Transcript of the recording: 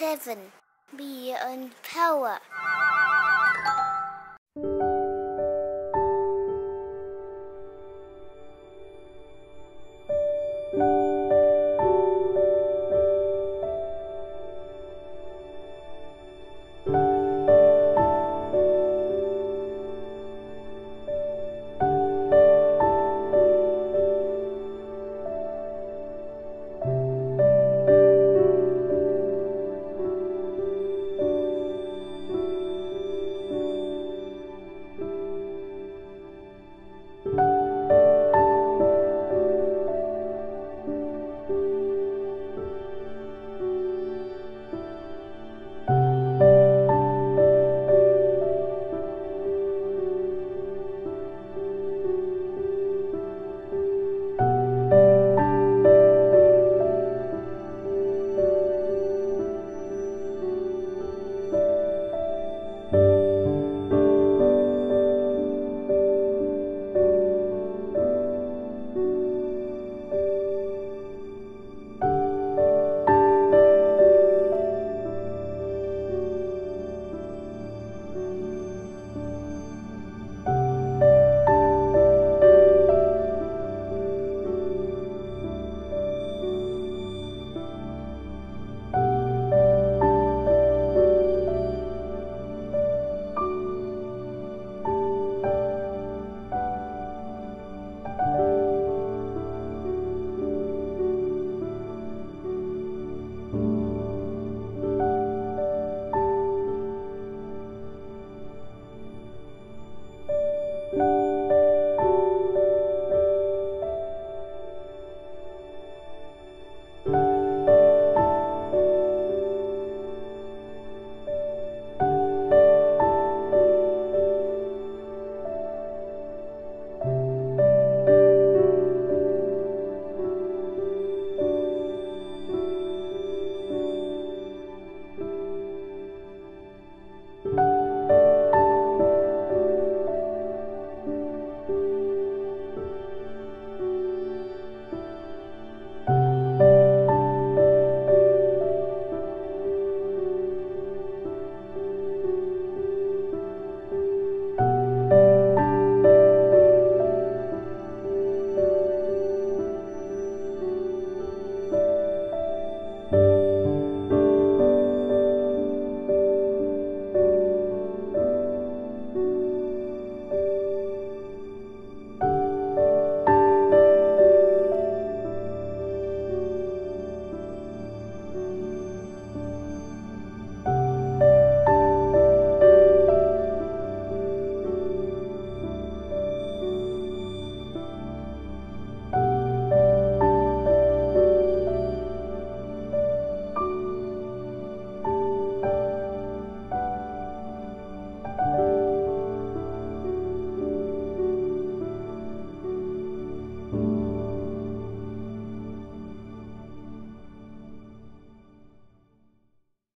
seven. Be on power.